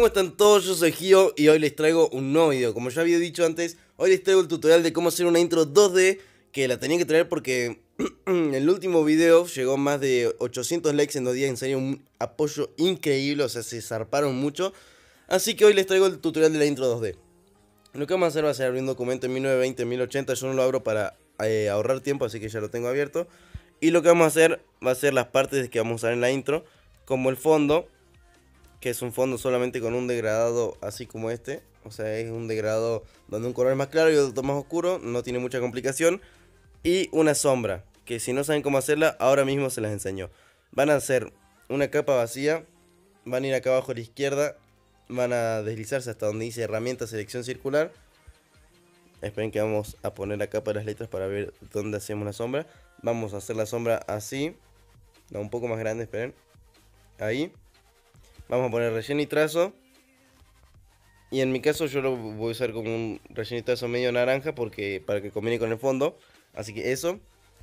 ¿cómo están todos? Yo soy Gio y hoy les traigo un nuevo video. Como ya había dicho antes, hoy les traigo el tutorial de cómo hacer una intro 2D Que la tenía que traer porque el último video llegó más de 800 likes en dos días En serio, un apoyo increíble, o sea, se zarparon mucho. Así que hoy les traigo el tutorial de la intro 2D Lo que vamos a hacer va a ser abrir un documento en 1920, 1080 Yo no lo abro para eh, ahorrar tiempo, así que ya lo tengo abierto. Y lo que vamos a hacer va a ser las partes que vamos a usar en la intro Como el fondo que es un fondo solamente con un degradado así como este. O sea, es un degradado donde un color es más claro y otro más oscuro, no tiene mucha complicación. Y una sombra, que si no saben cómo hacerla, ahora mismo se las enseño. Van a hacer una capa vacía, van a ir acá abajo a la izquierda, van a deslizarse hasta donde dice herramienta selección circular. Esperen que vamos a poner la capa de las letras para ver dónde hacemos la sombra. Vamos a hacer la sombra así. Un poco más grande, esperen. Ahí. Vamos a poner relleno y trazo. Y en mi caso yo lo voy a usar como un relleno y trazo medio naranja porque para que combine con el fondo. Así que eso.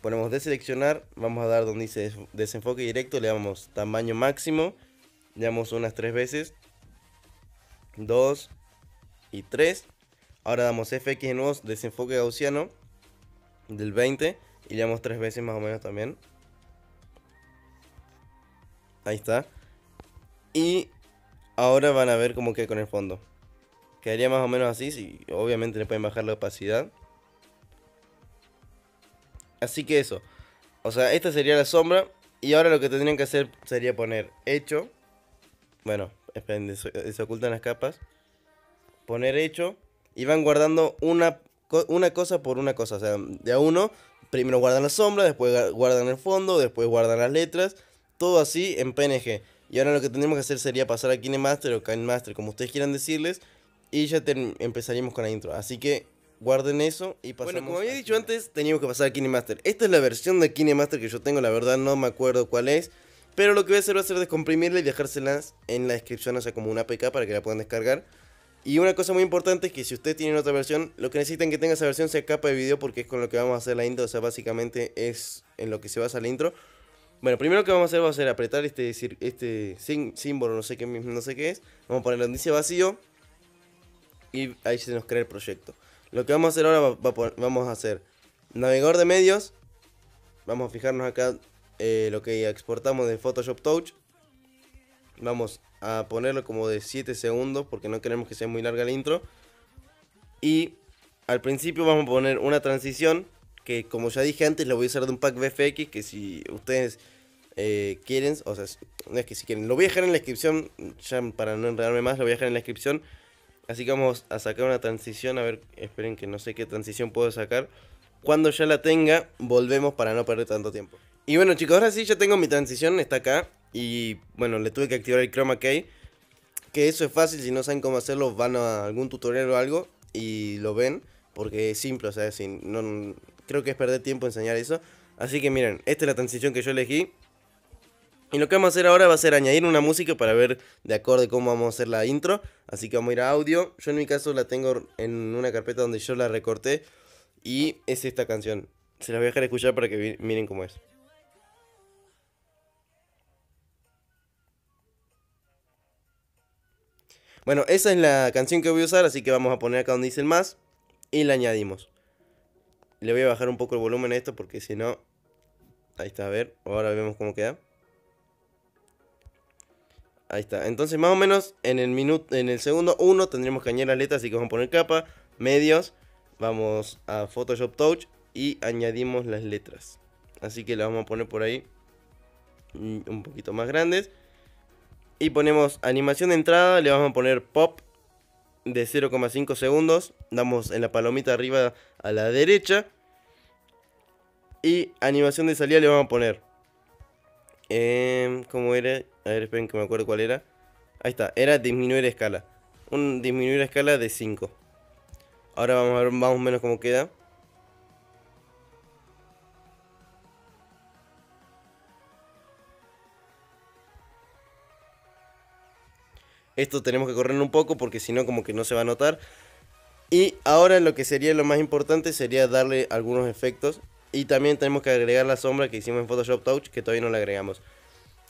Ponemos deseleccionar. Vamos a dar donde dice desenfoque directo. Le damos tamaño máximo. Le damos unas tres veces. Dos y tres. Ahora damos FX de nuevo, desenfoque gaussiano del 20 y le damos tres veces más o menos también. Ahí está. Y ahora van a ver cómo queda con el fondo. Quedaría más o menos así, si obviamente le pueden bajar la opacidad. Así que eso. O sea, esta sería la sombra. Y ahora lo que tendrían que hacer sería poner hecho. Bueno, esperen, se ocultan las capas. Poner hecho. Y van guardando una, una cosa por una cosa. O sea, de a uno, primero guardan la sombra, después guardan el fondo, después guardan las letras. Todo así en PNG. Y ahora lo que tendríamos que hacer sería pasar a KineMaster o KineMaster, como ustedes quieran decirles. Y ya empezaríamos con la intro. Así que guarden eso y pasamos. Bueno, como había dicho antes, teníamos que pasar a KineMaster. Esta es la versión de KineMaster que yo tengo, la verdad no me acuerdo cuál es. Pero lo que voy a hacer va a ser descomprimirla y dejárselas en la descripción, o sea, como una APK para que la puedan descargar. Y una cosa muy importante es que si ustedes tienen otra versión, lo que necesitan que tenga esa versión sea capa de video porque es con lo que vamos a hacer la intro, o sea, básicamente es en lo que se basa la intro. Bueno, primero que vamos a hacer va a ser apretar este, este símbolo, no sé, qué, no sé qué es. Vamos a poner donde dice vacío. Y ahí se nos crea el proyecto. Lo que vamos a hacer ahora vamos a hacer navegador de medios. Vamos a fijarnos acá eh, lo que exportamos de Photoshop Touch. Vamos a ponerlo como de 7 segundos porque no queremos que sea muy larga la intro. Y al principio vamos a poner una transición que como ya dije antes, lo voy a usar de un pack VFX, que si ustedes eh, quieren, o sea, no es que si quieren, lo voy a dejar en la descripción, ya para no enredarme más, lo voy a dejar en la descripción. Así que vamos a sacar una transición, a ver, esperen que no sé qué transición puedo sacar. Cuando ya la tenga, volvemos para no perder tanto tiempo. Y bueno chicos, ahora sí ya tengo mi transición, está acá. Y bueno, le tuve que activar el chroma key. Que eso es fácil, si no saben cómo hacerlo, van a algún tutorial o algo y lo ven. Porque es simple, o sea, si no, creo que es perder tiempo enseñar eso. Así que miren, esta es la transición que yo elegí. Y lo que vamos a hacer ahora va a ser añadir una música para ver de acorde cómo vamos a hacer la intro. Así que vamos a ir a audio. Yo en mi caso la tengo en una carpeta donde yo la recorté. Y es esta canción. Se la voy a dejar escuchar para que miren cómo es. Bueno, esa es la canción que voy a usar, así que vamos a poner acá donde dice el más y la añadimos. Le voy a bajar un poco el volumen a esto porque si no... Ahí está, a ver. Ahora vemos cómo queda. Ahí está. Entonces más o menos en el minuto, en el segundo 1 tendremos que añadir las letras. Así que vamos a poner capa, medios. Vamos a Photoshop Touch y añadimos las letras. Así que las vamos a poner por ahí un poquito más grandes. Y ponemos animación de entrada, le vamos a poner pop de 0,5 segundos. Damos en la palomita arriba a la derecha. Y animación de salida le vamos a poner. Eh, ¿Cómo era? A ver, esperen que me acuerdo cuál era. Ahí está, era disminuir escala. Un disminuir escala de 5. Ahora vamos a ver más o menos cómo queda. Esto tenemos que correr un poco porque si no como que no se va a notar. Y ahora lo que sería lo más importante sería darle algunos efectos. Y también tenemos que agregar la sombra que hicimos en Photoshop Touch que todavía no la agregamos.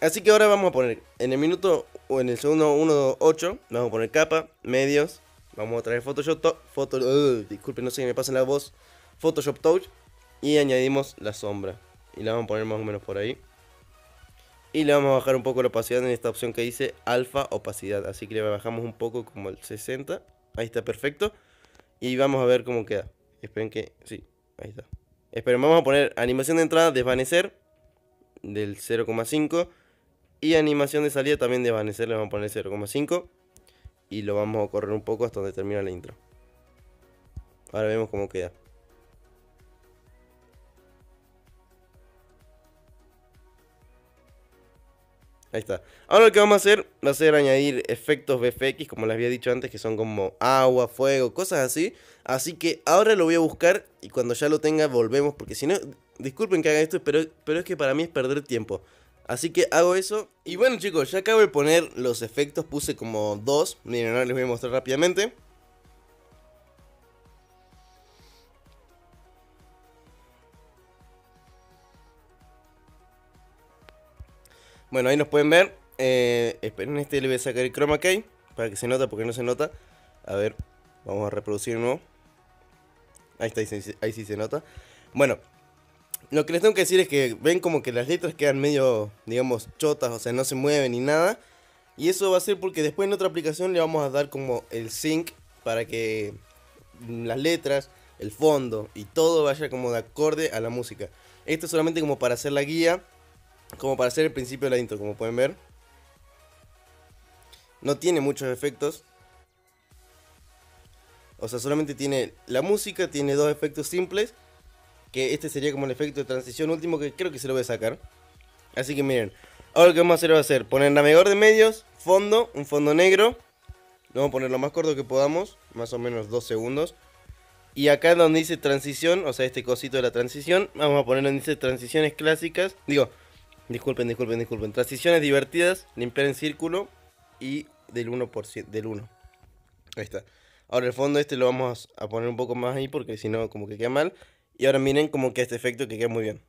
Así que ahora vamos a poner en el minuto o en el segundo 1.8, vamos a poner capa, medios, vamos a traer Photoshop, foto, disculpen, no sé qué me pasa en la voz, Photoshop Touch y añadimos la sombra y la vamos a poner más o menos por ahí. Y le vamos a bajar un poco la opacidad en esta opción que dice alfa opacidad, así que le bajamos un poco como el 60, ahí está perfecto y vamos a ver cómo queda. Esperen que, sí, ahí está. Esperen, vamos a poner animación de entrada, desvanecer del 0,5 y animación de salida también desvanecer, le vamos a poner 0,5. Y lo vamos a correr un poco hasta donde termina la intro. Ahora vemos cómo queda. Ahí está. Ahora lo que vamos a hacer va a ser añadir efectos VFX, como les había dicho antes, que son como agua, fuego, cosas así. Así que ahora lo voy a buscar y cuando ya lo tenga volvemos, porque si no, disculpen que haga esto, pero, pero es que para mí es perder tiempo. Así que hago eso. Y bueno chicos, ya acabo de poner los efectos, puse como dos. Miren, ahora les voy a mostrar rápidamente. Bueno, ahí nos pueden ver. Eh, esperen, este le voy a sacar el chroma key para que se nota porque no se nota. A ver, vamos a reproducir de. Ahí está, ahí sí se nota. Bueno, lo que les tengo que decir es que ven como que las letras quedan medio, digamos, chotas, o sea, no se mueven ni nada. Y eso va a ser porque después en otra aplicación le vamos a dar como el sync para que las letras, el fondo y todo vaya como de acorde a la música. Esto es solamente como para hacer la guía, como para hacer el principio de la intro, como pueden ver. No tiene muchos efectos. O sea, solamente tiene la música, tiene dos efectos simples que este sería como el efecto de transición último que creo que se lo voy a sacar. Así que miren, ahora lo que vamos a hacer va a ser poner navegador de medios, fondo, un fondo negro. vamos a poner lo más corto que podamos, más o menos 2 segundos. Y acá donde dice transición, o sea, este cosito de la transición, vamos a poner donde dice transiciones clásicas. Digo, disculpen, disculpen, disculpen. Transiciones divertidas, limpiar en círculo y del 1%, del 1. Ahí está. Ahora el fondo este lo vamos a poner un poco más ahí porque si no como que queda mal. Y ahora miren como que este efecto que queda muy bien.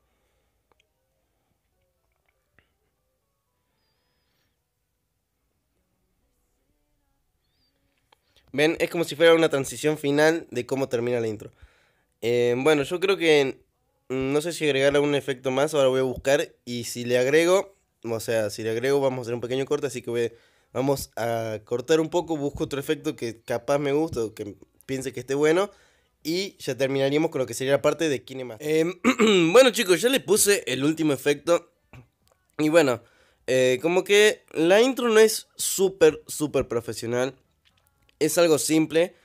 Ven, es como si fuera una transición final de cómo termina la intro. Eh, bueno, yo creo que no sé si agregarle algún efecto más, ahora voy a buscar y si le agrego, o sea, si le agrego vamos a hacer un pequeño corte, así que voy, vamos a cortar un poco, busco otro efecto que capaz me guste o que piense que esté bueno y ya terminaríamos con lo que sería la parte de Kinemaster. Eh, bueno chicos, ya le puse el último efecto. Y bueno, eh, como que la intro no es súper, súper profesional. Es algo simple.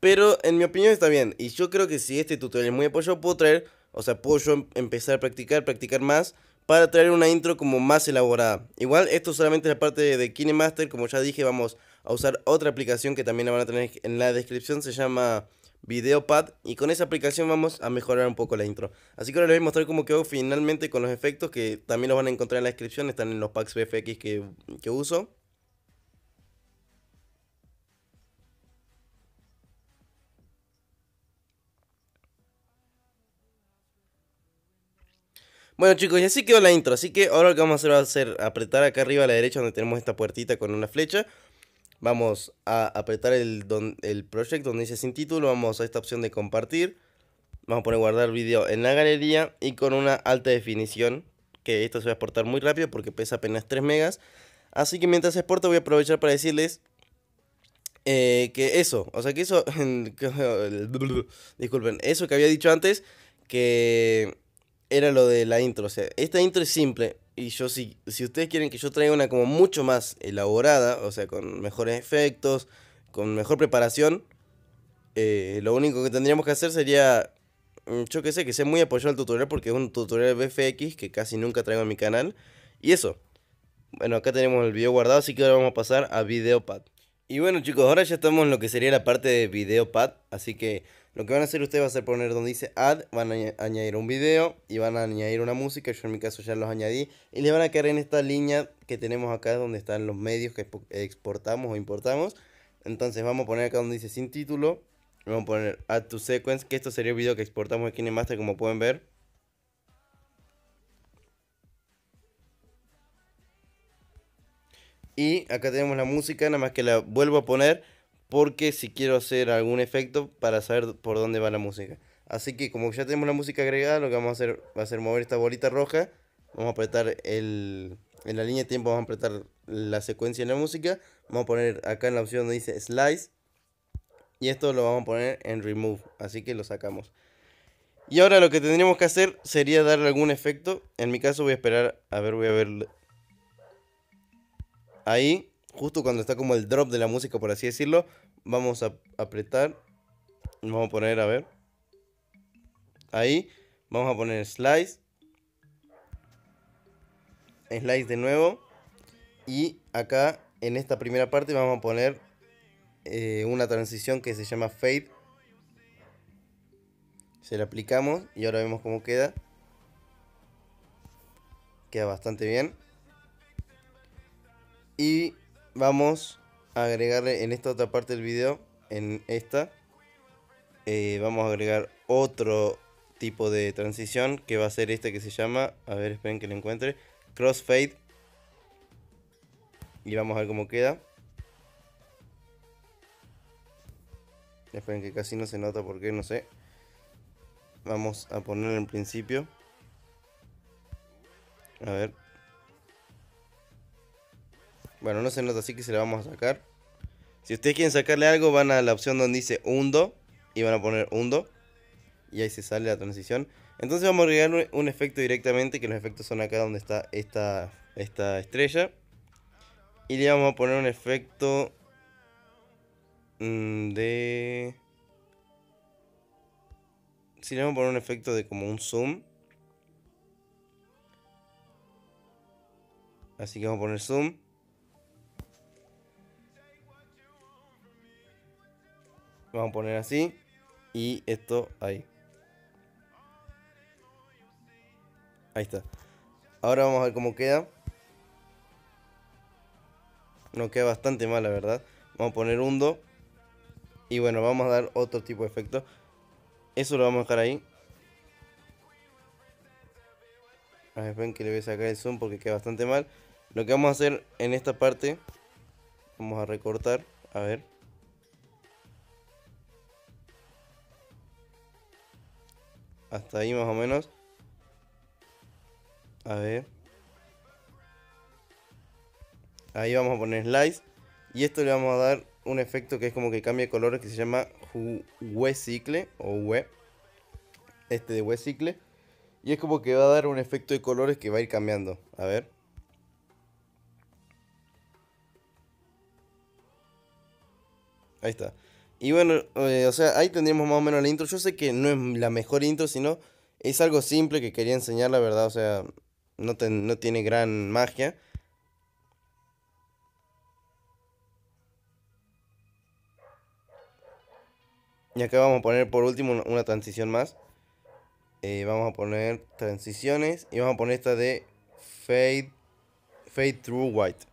Pero en mi opinión está bien. Y yo creo que si este tutorial es muy apoyado, puedo traer, o sea, puedo yo em-, empezar a practicar, practicar más. Para traer una intro como más elaborada. Igual esto solamente es la parte de KineMaster. Como ya dije, vamos a usar otra aplicación que también la van a tener en la descripción. Se llama Videopad y con esa aplicación vamos a mejorar un poco la intro. Así que ahora les voy a mostrar cómo quedó finalmente con los efectos que también los van a encontrar en la descripción, están en los packs VFX que, que uso. Bueno chicos, y así quedó la intro, así que ahora lo que vamos a hacer va a ser apretar acá arriba a la derecha donde tenemos esta puertita con una flecha Vamos a apretar el, el proyecto donde dice sin título, vamos a esta opción de compartir. Vamos a poner guardar video en la galería y con una alta definición, que esto se va a exportar muy rápido porque pesa apenas 3 megas. Así que mientras exporta voy a aprovechar para decirles eh, que eso, o sea que eso, disculpen, eso que había dicho antes, que era lo de la intro. O sea, esta intro es simple, y yo si, si ustedes quieren que yo traiga una como mucho más elaborada, o sea, con mejores efectos, con mejor preparación, eh, lo único que tendríamos que hacer sería, mm, yo que sé, que sea muy apoyado al tutorial porque es un tutorial BFX que casi nunca traigo en mi canal. Y eso. Bueno, acá tenemos el video guardado, así que ahora vamos a pasar a Videopad. Y bueno chicos, ahora ya estamos en lo que sería la parte de Videopad, así que lo que van a hacer ustedes va a ser poner donde dice add, van a añadir un video y van a añadir una música, yo en mi caso ya los añadí, y le van a quedar en esta línea que tenemos acá donde están los medios que exportamos o importamos. Entonces vamos a poner acá donde dice sin título, vamos a poner add to sequence, que esto sería el video que exportamos aquí en Master como pueden ver. Y acá tenemos la música, nada más que la vuelvo a poner porque si quiero hacer algún efecto para saber por dónde va la música. Así que como ya tenemos la música agregada, lo que vamos a hacer va a ser mover esta bolita roja. Vamos a apretar el, en la línea de tiempo, vamos a apretar la secuencia en la música. Vamos a poner acá en la opción donde dice Slice. Y esto lo vamos a poner en Remove, así que lo sacamos. Y ahora lo que tendríamos que hacer sería darle algún efecto. En mi caso voy a esperar, a ver, voy a ver. Ahí, justo cuando está como el drop de la música, por así decirlo, vamos a apretar. Vamos a poner, a ver. Ahí, vamos a poner slice. Slice de nuevo. Y acá, en esta primera parte, vamos a poner eh, una transición que se llama fade se la aplicamos y ahora vemos cómo queda. Queda bastante bien. Y vamos a agregarle en esta otra parte del video, en esta, eh, vamos a agregar otro tipo de transición que va a ser este que se llama, a ver, esperen que lo encuentre, crossfade. Y vamos a ver cómo queda. Esperen que casi no se nota porque no sé. Vamos a poner en principio. A ver. Bueno, no se nota así que se le vamos a sacar. Si ustedes quieren sacarle algo, van a la opción donde dice Undo. Y van a poner Undo. Y ahí se sale la transición. Entonces vamos a agregar un efecto directamente. Que los efectos son acá donde está esta, esta estrella. Y le vamos a poner un efecto mm, de si le vamos a poner un efecto de como un zoom. Así que vamos a poner zoom. Vamos a poner así. Y esto ahí. Ahí está. Ahora vamos a ver cómo queda. No queda bastante mal, la verdad. Vamos a poner un do. Y bueno, vamos a dar otro tipo de efecto. Eso lo vamos a dejar ahí. A ver, ven que le voy a sacar el zoom porque queda bastante mal. Lo que vamos a hacer en esta parte, vamos a recortar, a ver. Hasta ahí más o menos. A ver. Ahí vamos a poner slice. Y esto le vamos a dar un efecto que es como que cambia de colores que se llama Wesicle o We. Este de Wesicle. Y es como que va a dar un efecto de colores que va a ir cambiando. A ver. Ahí está. Y bueno, eh, o sea, ahí tendríamos más o menos la intro. Yo sé que no es la mejor intro, sino es algo simple que quería enseñar, la verdad. O sea, no, no tiene gran magia. Y acá vamos a poner por último una, transición más. Eh, vamos a poner transiciones y vamos a poner esta de Fade, fade Through White.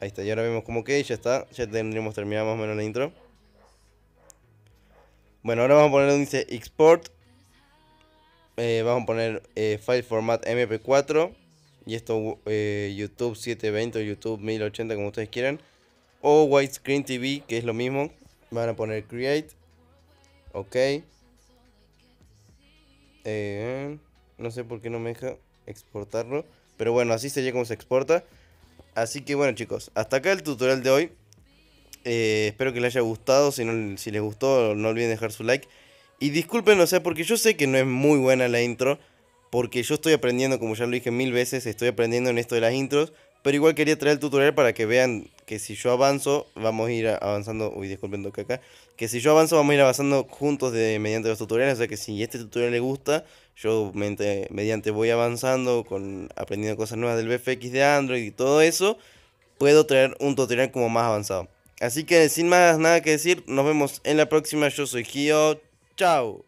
Ahí está, y ahora vemos como que ya está. Ya tendríamos terminado más o menos la intro. Bueno, ahora vamos a poner donde dice Export. Eh, vamos a poner eh, File Format MP4. Y esto YouTube 720 o YouTube 1080 como ustedes quieran. O Widescreen TV, que es lo mismo. Van a poner Create. Ok. Eh, no sé por qué no me deja exportarlo. Pero bueno, así sería como se exporta. Así que bueno chicos, hasta acá el tutorial de hoy. Eh, espero que les haya gustado. Si, no, si les gustó, no olviden dejar su like. Y disculpen, o sea, porque yo sé que no es muy buena la intro. Porque yo estoy aprendiendo, como ya lo dije mil veces, estoy aprendiendo en esto de las intros. Pero igual quería traer el tutorial para que vean que si yo avanzo, vamos a ir avanzando. Uy, disculpen que acá. Que si yo avanzo, vamos a ir avanzando juntos de, mediante los tutoriales. O sea que si este tutorial le gusta, yo mediante, mediante voy avanzando, con aprendiendo cosas nuevas del BFX de Android y todo eso, puedo traer un tutorial como más avanzado. Así que sin más nada que decir, nos vemos en la próxima. Yo soy Gio. Chao.